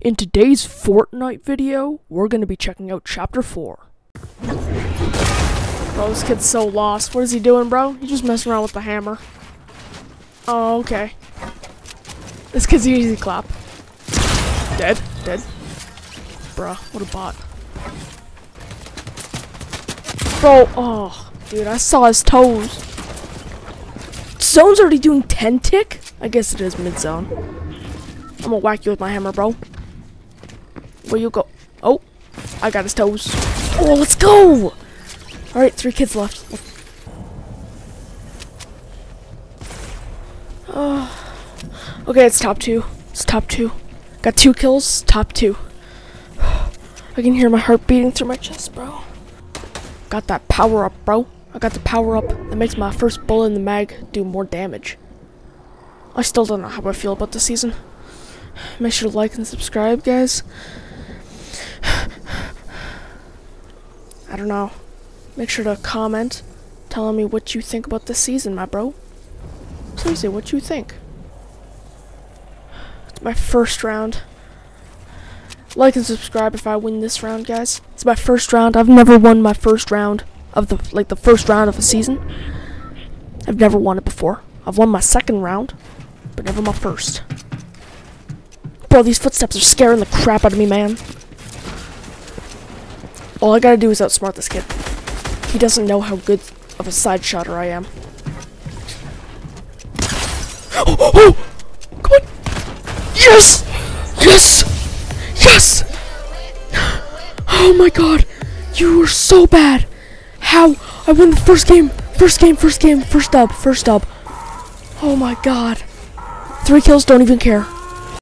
In today's Fortnite video, we're gonna be checking out Chapter 4. Bro, this kid's so lost. What is he doing, bro? He's just messing around with the hammer. Oh, okay. This kid's easy clap. Dead? Dead? Bruh, what a bot. Bro, oh, dude, I saw his toes. Zone's already doing 10 tick? I guess it is mid zone. I'm gonna whack you with my hammer, bro. Where you go? Oh, I got his toes. Oh, let's go! Alright, three kids left. Oh. Okay, it's top two. It's top two. Got two kills, top two. I can hear my heart beating through my chest, bro. Got that power up, bro. I got the power up that makes my first bullet in the mag do more damage. I still don't know how I feel about the season. Make sure to like and subscribe, guys. I don't know. Make sure to comment telling me what you think about this season, my bro. Seriously, what you think? It's my first round. Like and subscribe if I win this round, guys. It's my first round. I've never won my first round of the like the first round of a season. I've never won it before. I've won my second round, but never my first. Bro, these footsteps are scaring the crap out of me, man. All I gotta do is outsmart this kid. He doesn't know how good of a side shotter I am. Oh, oh! Come on! Yes! Yes! Yes! Oh my god! You were so bad! How? I won the first game! First game, first game, first dub, first dub. Oh my god. Three kills, don't even care.